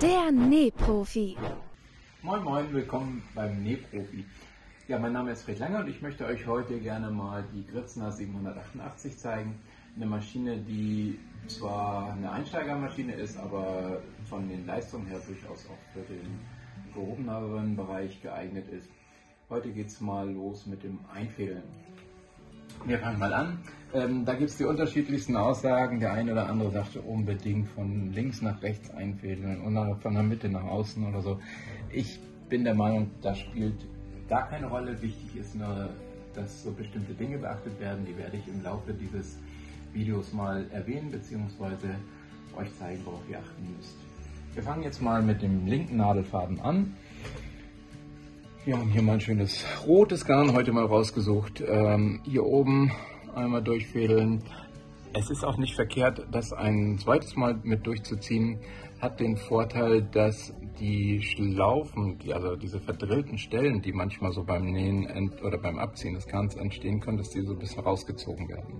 Der Nähprofi. Moin Moin, willkommen beim Nähprofi. Ja, mein Name ist Fred Langer und ich möchte euch heute gerne mal die Gritzner 788 zeigen. Eine Maschine, die zwar eine Einsteigermaschine ist, aber von den Leistungen her durchaus auch für den gehobeneren Bereich geeignet ist. Heute geht es mal los mit dem Einfädeln. Wir fangen mal an. Ähm, da gibt es die unterschiedlichsten Aussagen. Der eine oder andere sagte unbedingt von links nach rechts einfädeln und von der Mitte nach außen oder so. Ich bin der Meinung, das spielt gar keine Rolle. Wichtig ist nur, dass so bestimmte Dinge beachtet werden. Die werde ich im Laufe dieses Videos mal erwähnen bzw. euch zeigen, worauf ihr achten müsst. Wir fangen jetzt mal mit dem linken Nadelfaden an. Wir haben hier mal ein schönes rotes Garn heute mal rausgesucht. Ähm, hier oben einmal durchfädeln. Es ist auch nicht verkehrt, das ein zweites Mal mit durchzuziehen. Hat den Vorteil, dass die Schlaufen, also diese verdrillten Stellen, die manchmal so beim Nähen oder beim Abziehen des Garns entstehen können, dass die so ein bisschen rausgezogen werden.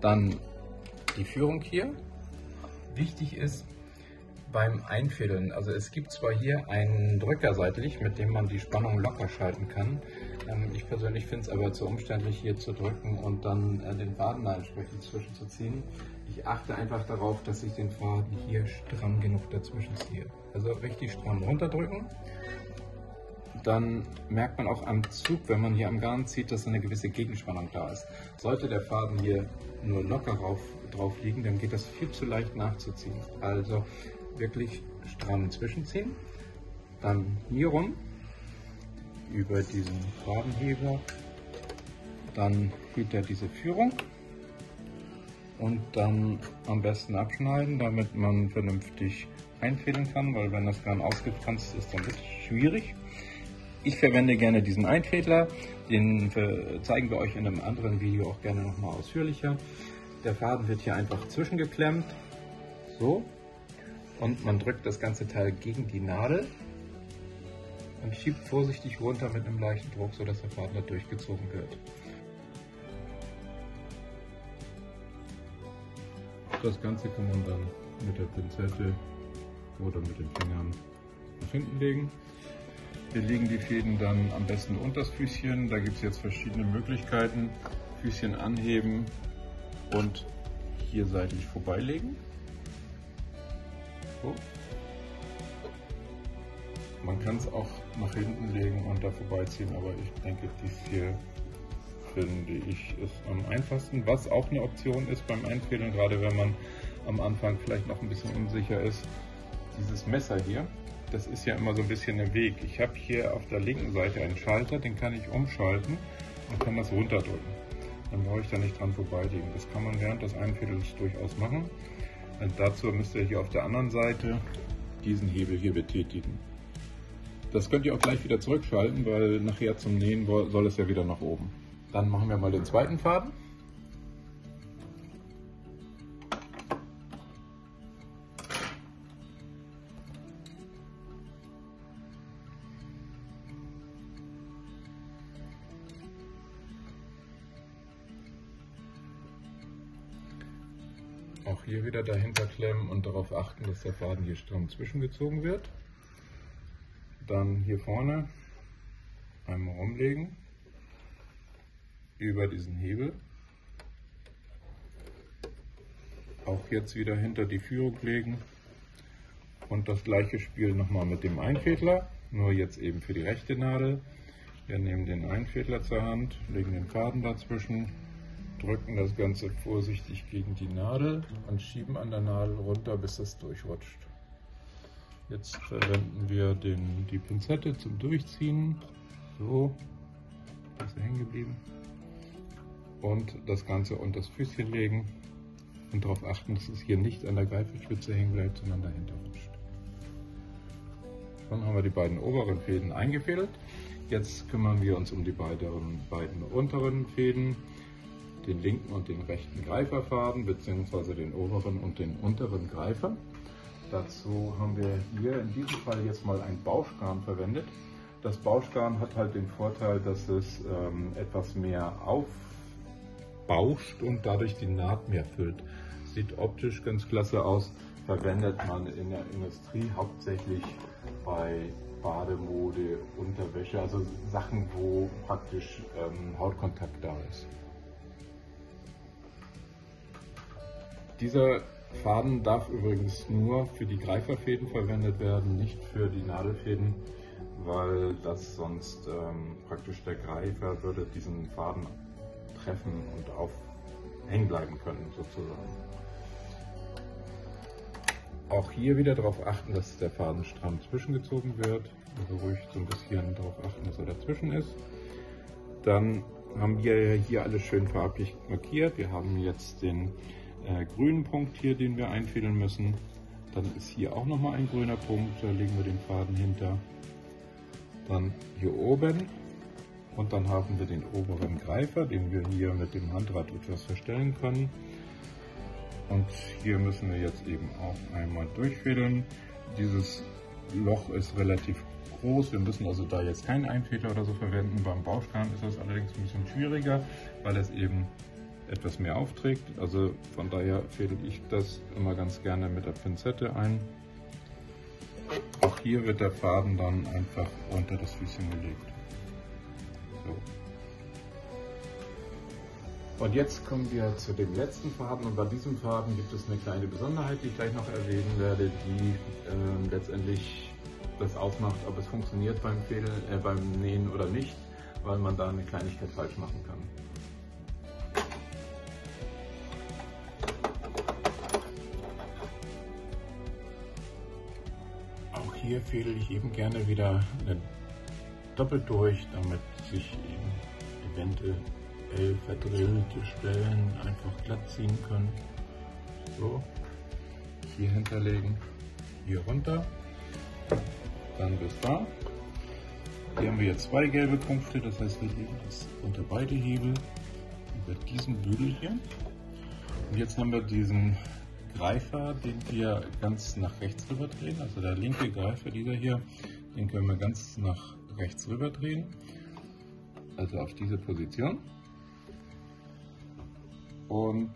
Dann die Führung hier. Wichtig ist, beim Einfädeln. Also es gibt zwar hier einen Drücker seitlich, mit dem man die Spannung locker schalten kann. Ähm, ich persönlich finde es aber zu umständlich hier zu drücken und dann äh, den Faden da entsprechend zwischenzuziehen. Ich achte einfach darauf, dass ich den Faden hier stramm genug dazwischen ziehe. Also richtig stramm runterdrücken. Dann merkt man auch am Zug, wenn man hier am Garn zieht, dass eine gewisse Gegenspannung da ist. Sollte der Faden hier nur locker rauf, drauf liegen, dann geht das viel zu leicht nachzuziehen. Also wirklich stramm zwischenziehen. Dann hier rum über diesen Fadenheber. Dann wieder diese Führung und dann am besten abschneiden, damit man vernünftig einfädeln kann, weil wenn das Garn ausgefranst ist, dann wird es schwierig. Ich verwende gerne diesen Einfädler, den zeigen wir euch in einem anderen Video auch gerne nochmal ausführlicher. Der Faden wird hier einfach zwischengeklemmt, so, und man drückt das ganze Teil gegen die Nadel und schiebt vorsichtig runter mit einem leichten Druck, sodass der Faden da durchgezogen wird. Das Ganze kann man dann mit der Pinzette oder mit den Fingern nach hinten legen. Wir legen die Fäden dann am besten unter das Füßchen. Da gibt es jetzt verschiedene Möglichkeiten. Füßchen anheben und hier seitlich vorbeilegen. So. Man kann es auch nach hinten legen und da vorbeiziehen, aber ich denke, dies hier finde ich ist am einfachsten. Was auch eine Option ist beim Einfädeln, gerade wenn man am Anfang vielleicht noch ein bisschen unsicher ist, dieses Messer hier, das ist ja immer so ein bisschen im Weg. Ich habe hier auf der linken Seite einen Schalter, den kann ich umschalten und kann das runterdrücken. Dann brauche ich da nicht dran vorbeilegen. Das kann man während des Einfädels durchaus machen. Und dazu müsst ihr hier auf der anderen Seite diesen Hebel hier betätigen. Das könnt ihr auch gleich wieder zurückschalten, weil nachher zum Nähen soll es ja wieder nach oben. Dann machen wir mal den zweiten Faden. Auch hier wieder dahinter klemmen und darauf achten, dass der Faden hier stramm zwischengezogen wird. Dann hier vorne einmal rumlegen über diesen Hebel. Auch jetzt wieder hinter die Führung legen und das gleiche Spiel nochmal mit dem Einfädler, nur jetzt eben für die rechte Nadel. Wir nehmen den Einfädler zur Hand, legen den Faden dazwischen drücken das Ganze vorsichtig gegen die Nadel und schieben an der Nadel runter, bis es durchrutscht. Jetzt verwenden wir den, die Pinzette zum Durchziehen. So, ist er hängen geblieben. Und das Ganze unter das Füßchen legen und darauf achten, dass es hier nicht an der Greifelspitze hängen bleibt, sondern dahinter rutscht. Dann haben wir die beiden oberen Fäden eingefädelt. Jetzt kümmern wir uns um die beiden, beiden unteren Fäden den linken und den rechten Greiferfaden bzw. den oberen und den unteren Greifer. Dazu haben wir hier in diesem Fall jetzt mal ein Bauschgarn verwendet. Das Bauschgarn hat halt den Vorteil, dass es ähm, etwas mehr aufbauscht und dadurch die Naht mehr füllt. Sieht optisch ganz klasse aus, verwendet man in der Industrie hauptsächlich bei Bademode, Unterwäsche, also Sachen, wo praktisch ähm, Hautkontakt da ist. Dieser Faden darf übrigens nur für die Greiferfäden verwendet werden, nicht für die Nadelfäden, weil das sonst ähm, praktisch der Greifer würde diesen Faden treffen und auf hängen bleiben können sozusagen. Auch hier wieder darauf achten, dass der Faden stramm zwischengezogen wird. Also ruhig so ein bisschen darauf achten, dass er dazwischen ist. Dann haben wir hier alles schön farblich markiert. Wir haben jetzt den äh, grünen Punkt hier, den wir einfädeln müssen. Dann ist hier auch nochmal ein grüner Punkt, da legen wir den Faden hinter. Dann hier oben und dann haben wir den oberen Greifer, den wir hier mit dem Handrad etwas verstellen können. Und hier müssen wir jetzt eben auch einmal durchfädeln. Dieses Loch ist relativ groß, wir müssen also da jetzt keinen Einfädler oder so verwenden. Beim Baustein ist das allerdings ein bisschen schwieriger, weil es eben etwas mehr aufträgt. Also von daher fädel ich das immer ganz gerne mit der Pinzette ein. Auch hier wird der Faden dann einfach unter das Füßchen gelegt. So. Und jetzt kommen wir zu dem letzten Faden und bei diesem Faden gibt es eine kleine Besonderheit, die ich gleich noch erwähnen werde, die äh, letztendlich das ausmacht, ob es funktioniert beim, Fädeln, äh, beim Nähen oder nicht, weil man da eine Kleinigkeit falsch machen kann. Hier fädel ich eben gerne wieder doppelt durch, damit sich eben eventuell verdrillte Stellen einfach glatt ziehen können. So, hier hinterlegen, hier runter, dann bis da. Hier haben wir jetzt zwei gelbe Punkte, das heißt wir legen das unter beide Hebel über diesen Bügel hier. Und jetzt haben wir diesen Greifer, den wir ganz nach rechts rüber drehen. Also der linke Greifer, dieser hier, den können wir ganz nach rechts rüber drehen. Also auf diese Position. Und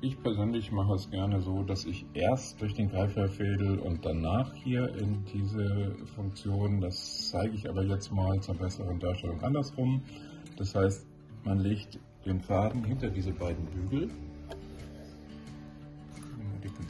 ich persönlich mache es gerne so, dass ich erst durch den Greifer fädel und danach hier in diese Funktion, das zeige ich aber jetzt mal zur besseren Darstellung andersrum. Das heißt, man legt den Faden hinter diese beiden Bügel.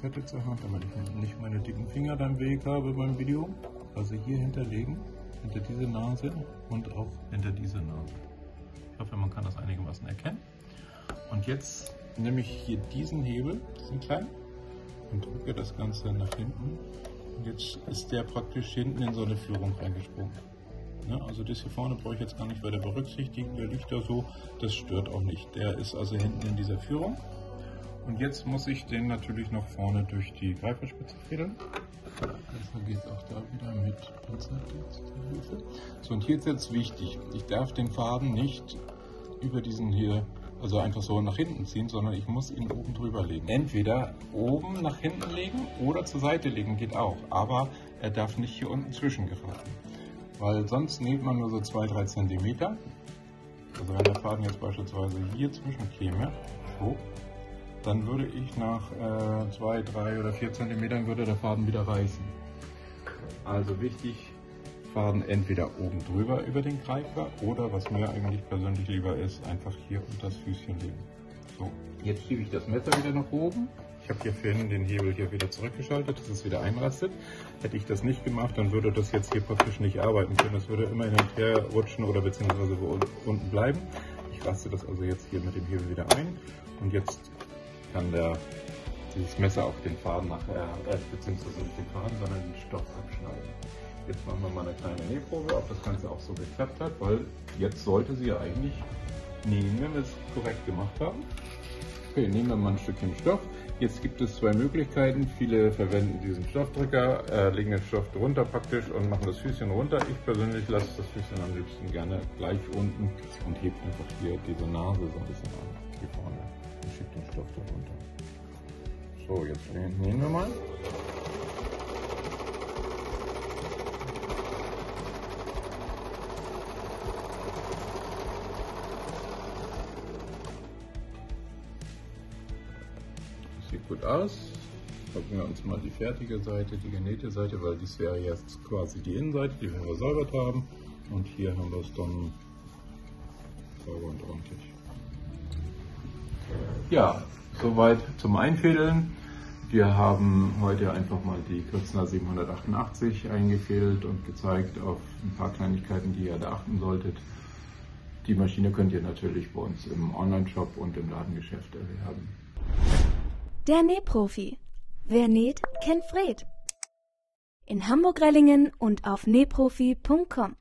Pinzette zur Hand, damit ich nicht meine dicken Finger dann Weg habe beim Video. Also hier hinterlegen, hinter diese Nase und auch hinter diese Nase. Ich hoffe, man kann das einigermaßen erkennen. Und jetzt nehme ich hier diesen Hebel, diesen kleinen, und drücke das Ganze nach hinten. Und jetzt ist der praktisch hinten in so eine Führung reingesprungen. Ja, also das hier vorne brauche ich jetzt gar nicht weiter berücksichtigen, der liegt da so, das stört auch nicht. Der ist also hinten in dieser Führung. Und jetzt muss ich den natürlich noch vorne durch die Greiferspitze fädeln. Also geht auch da wieder mit Pinzette. So, und hier ist jetzt wichtig, ich darf den Faden nicht über diesen hier also einfach so nach hinten ziehen, sondern ich muss ihn oben drüber legen. Entweder oben nach hinten legen oder zur Seite legen, geht auch. Aber er darf nicht hier unten zwischengeraten. Weil sonst nimmt man nur so 2-3 cm. Also wenn der Faden jetzt beispielsweise hier zwischen käme, so, dann würde ich nach 2, äh, 3 oder 4 cm würde der Faden wieder reißen. Also wichtig, Faden entweder oben drüber über den Greifer oder was mir eigentlich persönlich lieber ist, einfach hier unter das Füßchen legen. So, jetzt schiebe ich das Messer wieder nach oben. Ich habe hier vorhin den Hebel hier wieder zurückgeschaltet, dass es wieder einrastet. Hätte ich das nicht gemacht, dann würde das jetzt hier praktisch nicht arbeiten können. Es würde immer hin und her rutschen oder beziehungsweise unten bleiben. Ich raste das also jetzt hier mit dem Hebel wieder ein und jetzt kann der dieses Messer auch den Faden nachher, äh, beziehungsweise nicht den Faden, sondern den Stoff abschneiden. Jetzt machen wir mal eine kleine Nähprobe, ob das Ganze auch so geklappt hat, weil jetzt sollte sie ja eigentlich nähen, wenn wir es korrekt gemacht haben. Okay, nehmen wir mal ein Stückchen Stoff. Jetzt gibt es zwei Möglichkeiten. Viele verwenden diesen Stoffdrücker, äh, legen den Stoff drunter praktisch und machen das Füßchen runter. Ich persönlich lasse das Füßchen am liebsten gerne gleich unten und hebe einfach hier diese Nase so ein bisschen an, hier vorne schiebe den Stoff da runter. So, jetzt nähen wir mal. gut aus. Gucken wir uns mal die fertige Seite, die genähte Seite, weil dies wäre jetzt quasi die Innenseite, die wir versäubert haben. Und hier haben wir es dann sauber und ordentlich. Ja, soweit zum Einfädeln. Wir haben heute einfach mal die Kürzner 788 eingefädelt und gezeigt auf ein paar Kleinigkeiten, die ihr da achten solltet. Die Maschine könnt ihr natürlich bei uns im Online-Shop und im Ladengeschäft erwerben. Der Nähprofi. Wer näht, kennt Fred. In Hamburg-Rellingen und auf nähprofi.com.